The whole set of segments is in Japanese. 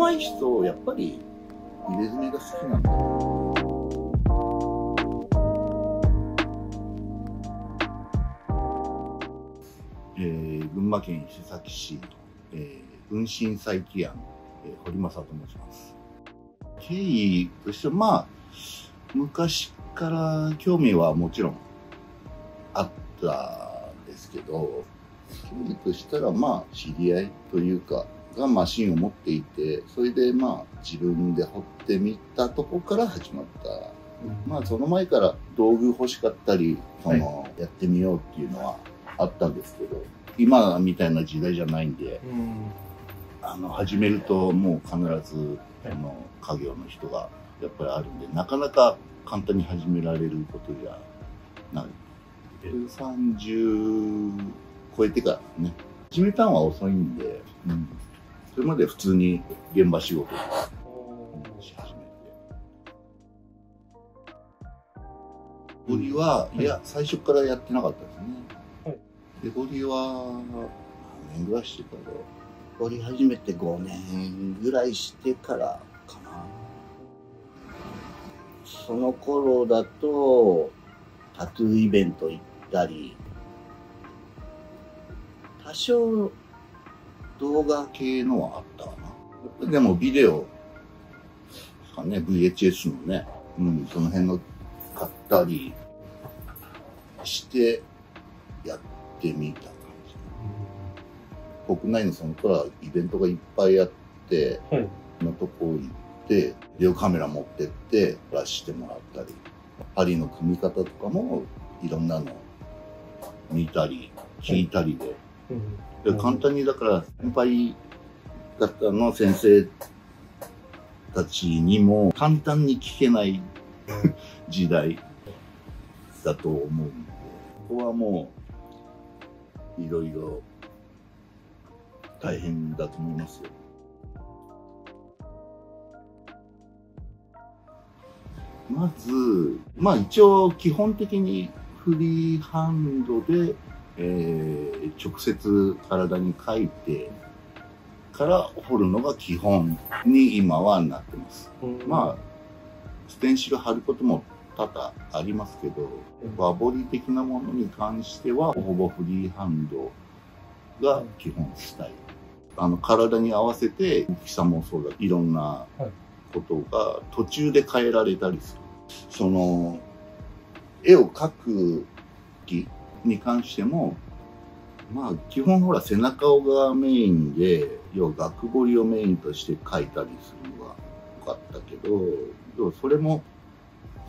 上手い人、やっぱり入れ墨が好きなんだよ。えー群馬県伊勢崎市、えー雲心佐伯庵、えー堀正と申します。経緯としては、まあ、昔から興味はもちろんあったんですけど、経緯としたら、まあ、知り合いというか、がマシンを持っていて、それでまあ、自分で掘ってみたとこから始まった。まあ、その前から道具欲しかったり、その、やってみようっていうのはあったんですけど、今みたいな時代じゃないんで、うんあの、始めるともう必ず、あの、家業の人がやっぱりあるんで、なかなか簡単に始められることじゃない。30超えてからね、始めたのは遅いんで、うん。それまで普通に現場仕事し始めて。ボディは、いいや、最初からやってなかったですね。はいで、ボディは、何年ぐらいしてから、ボディ始めて5年ぐらいしてからかな。その頃だと、タトゥーイベント行ったり、多少動画系のはあったかな。でもビデオですかね、VHS のね、うん、その辺の買ったりしてやってみた感じ。国内のその頃はイベントがいっぱいあって、はい。のとこ行って、ビデオカメラ持ってって、フラッシュしてもらったり、針の組み方とかもいろんなの見たり、聞いたりで、うん。で簡単にだから先輩方の先生たちにも簡単に聞けない時代だと思うんで、ここはもういろいろ大変だと思いますよ。まず、まあ一応基本的にフリーハンドでえー直接体に書いてから彫るのが基本に今はなってます。まあ、ステンシル貼ることも多々ありますけど、和彫り的なものに関しては、ほぼフリーハンドが基本スタイル。あの、体に合わせて、大きさもそうだ、いろんなことが途中で変えられたりする。その、絵を描く気に関しても、まあ、基本ほら背中がメインで、要は額彫りをメインとして描いたりするのが多かったけど、要はそれも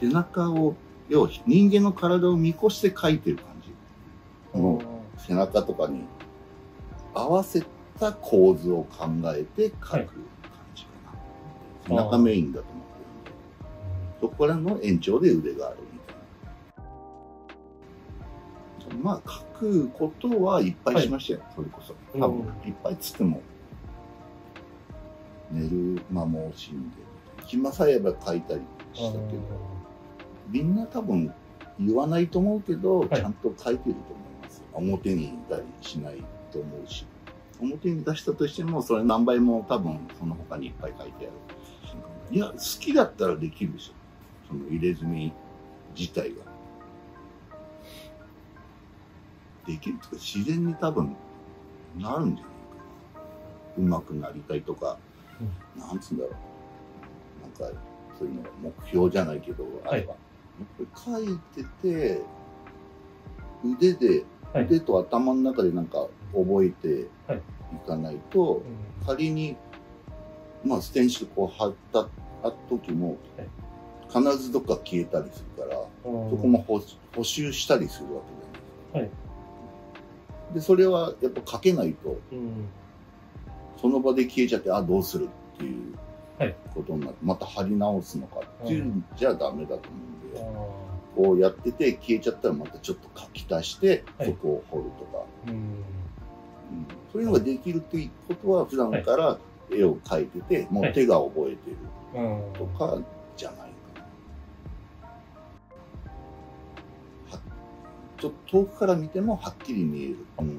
背中を、要は人間の体を見越して描いてる感じ。この背中とかに合わせた構図を考えて描く感じかな。背中メインだと思ってるんで、そこからの延長で腕があるみまあ、書くことはいっぱいしましたよ、それこそ。多分、いっぱいつっても、寝る間も惜しんで、暇さえあれば書いたりしたけど、みんな多分言わないと思うけど、はいちゃんと書いてると思います。表に出たりしないと思うし。表に出したとしても、それ何倍も多分その他にいっぱい書いてある。いや、好きだったらできるでしょ。その入れ墨自体が。できるとか自然に多分なるんじゃないかな。上手くなりたいとか、なんつうんだろう。なんか、そういうのが目標じゃないけど、あれば。やっぱり書いてて、腕で、はい腕と頭の中でなんか覚えてはいいかないと、仮に、まあ、ステンシルこう貼った時も、必ずどっか消えたりするから、そこも補補修したりするわけだよね。で、それはやっぱ書けないと、その場で消えちゃって、あ、どうするっていうはい。ことになって、また貼り直すのかっていううん。じゃダメだと思うんで、あこうやってて消えちゃったらまたちょっと書き足して、はい。そこを彫るとか、ーうん。うん。そういうのができるっていうことは普段から絵を描いてて、もう手が覚えてるうんとかじゃないちょっと遠くから見てもはっきり見える。うん。うん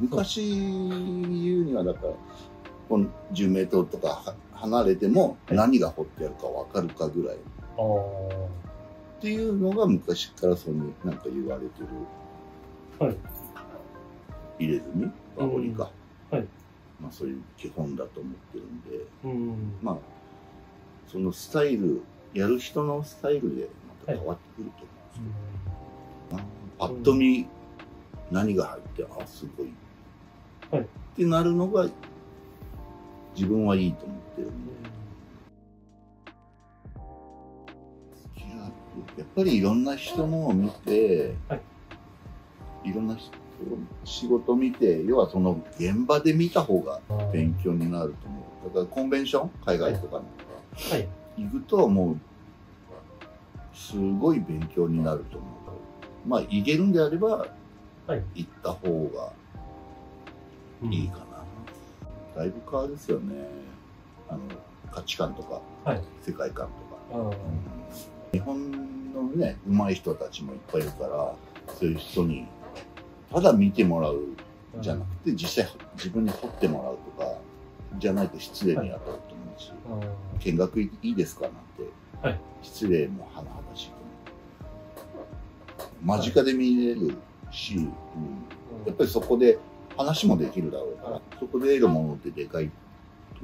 昔言うにはだからこの10メートルとかは離れてもはい。何が彫ってあるか分かるかぐらい。っ。ていうのが昔からそうになんか言われてるはい。入れ墨和彫りか、うん。はい。まあそういう基本だと思ってるんで。うん。まあそのスタイルやる人のスタイルでまた変わってくると思うんですけど、パッと見何が入ってあすごい、はい。ってなるのが自分はいいと思ってるんで。やっぱりいろんな人のを見て、はい。いろんな人の仕事見て要はその現場で見た方が勉強になると思う。だからコンベンション？海外とかの。はい。行くともうすごい勉強になると思うまあ行けるんであれば、はい。行った方がいいかな、だいぶ変わるですよね。あの価値観とか、はい。世界観とか。日本のね上手い人たちもいっぱいいるからそういう人にただ見てもらうじゃなくて実際自分に掘ってもらうとかじゃないと失礼に当たると思うし、ああ。見学いいですかなんて、はい。失礼も甚だしいと思う間近で見れるし、うん。やっぱりそこで話もできるだろうから、そこで得るものってでかいと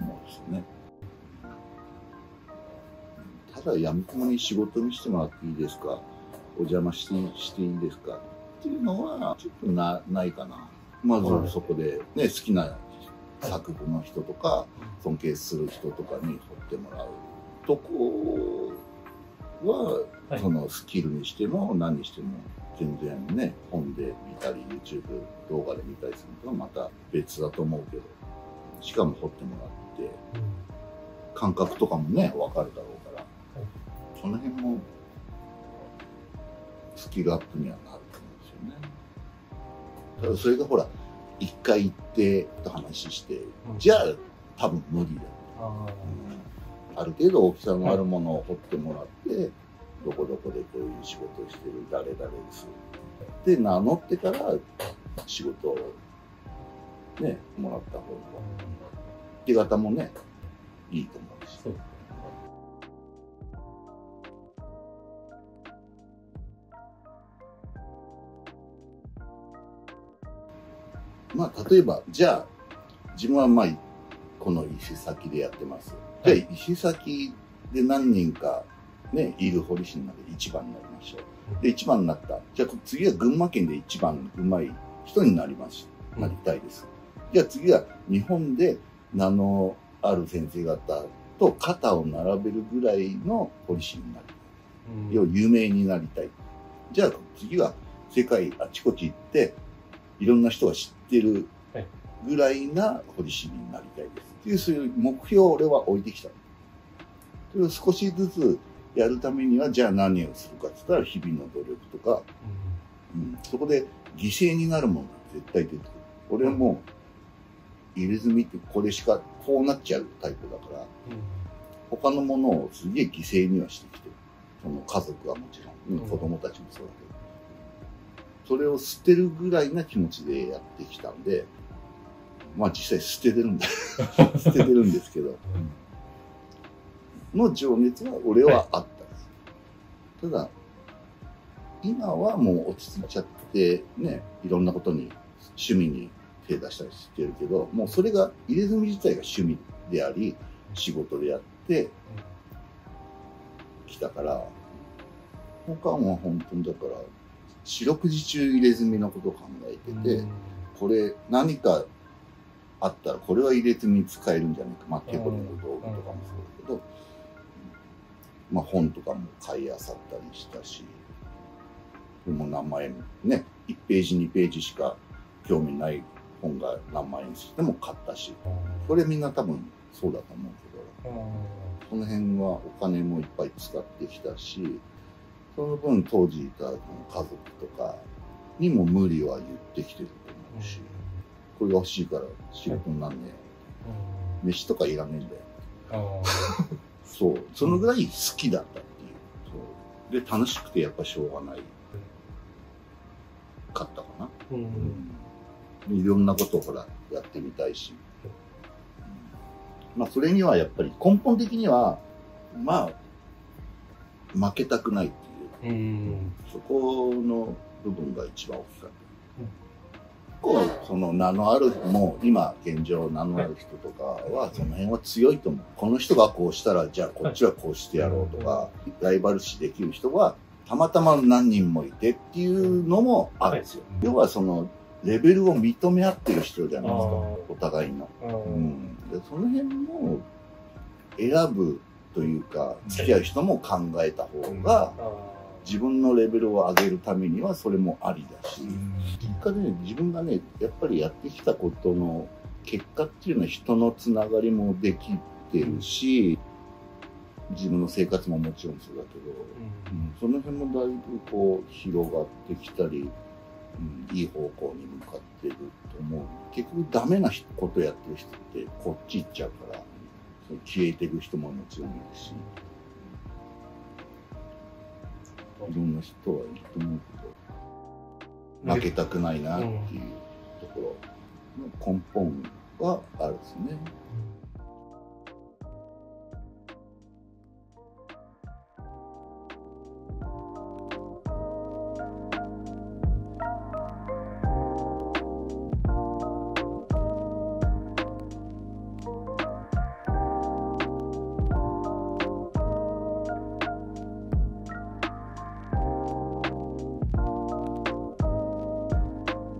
思うんですよね。ただ、やみくもに仕事にしてもらっていいですか？お邪魔してしていいですか？っていうのは、ちょっとなないかな。まずそこで、ね、好きな作部の人とか、尊敬する人とかに掘ってもらうとこは、はい。そのスキルにしても何にしても全然ね本で見たり YouTube 動画で見たりするのとはまた別だと思うけどしかも掘ってもらって感覚とかもね分かるだろうから、その辺もスキルアップにはなると思うんですよね。ただそれがほら一回行ってと話してじゃあ多分無理だ。よあある程度大きさのあるものを掘ってもらって、どこどこでこういう仕事をしてる誰々です。で名乗ってから仕事をねもらった方が手形もねいいと思うし。そう。まあ例えばじゃあ自分はまあこの石先でやってますじゃあ石先で何人かねいる堀市の中で一番になりましょう。で一番になった。じゃあ次は群馬県で一番うまい人になります。なりたいです、じゃあ次は日本で名のある先生方と肩を並べるぐらいの堀市になり要は有名になりたい。じゃあ次は世界あちこち行って、いろんな人が知ってるはいぐらいな堀市になりたいです。っていうそういう目標を俺は置いてきた。それを少しずつやるためには、じゃあ何をするかって言ったら日々の努力とか、うん、そこで犠牲になるものが絶対出てくる。俺はもう入れ墨ってこれしかこうなっちゃうタイプだから、他のものをすげえ犠牲にはしてきてる。その家族はもちろん、うん子供たちもそうだけど、それを捨てるぐらいな気持ちでやってきたんで、まあ実際捨ててるんだ。捨ててるんですけど、の情熱は俺はあったんです。ただ、今はもう落ち着いちゃって、ね、いろんなことに、趣味に手出したりしてるけど、もうそれが、入れ墨自体が趣味であり、仕事でやってきたから、他は本当にだから、四六時中入れ墨のことを考えてて、これ何かあったらこれは入れ墨に使えるんじゃないか。まあ手彫りの道具とかもそうだけど、まあ本とかも買い漁ったりしたし、これも何万円、ね、1ページ2ページしか興味ない本が何万円しても買ったし、これみんな多分そうだと思うけど、その辺はお金もいっぱい使ってきたし、その分当時いた家族とかにも無理は言ってきてると思うし、これが欲しいから仕事になんねえ。飯とかいらねえんだよ。そう。そのぐらい好きだったっていう。そうで、楽しくてやっぱしょうがないかったかな。うん。でいろんなことをほら、やってみたいし。うんまあそれにはやっぱり根本的には、まあ、負けたくないっていう、うん。そこの部分が一番大きかった。こうその名のあるもう今現状名のある人とかはその辺は強いと思う。この人がこうしたらじゃあこっちはこうしてやろうとかライバル視できる人はたまたま何人もいてっていうのもあるんですよ。要はそのレベルを認め合ってる人じゃないですか。お互いの、う。うん。ん、でその辺も選ぶというか付き合う人も考えた方があ自分のレベルを上げるためにはそれもありだし、ー結果でね自分がねやっぱりやってきたことの結果っていうのは人のつながりもできてるし自分の生活ももちろんそうだけど、うん。その辺もだいぶこう広がってきたり、うん、いい方向に向かってると思う。結局ダメなことやってる人ってこっち行っちゃうから消えてる人ももちろんいるしいろんな人はいると思うけど負けたくないなっていうところ。の根本があるんですね。うん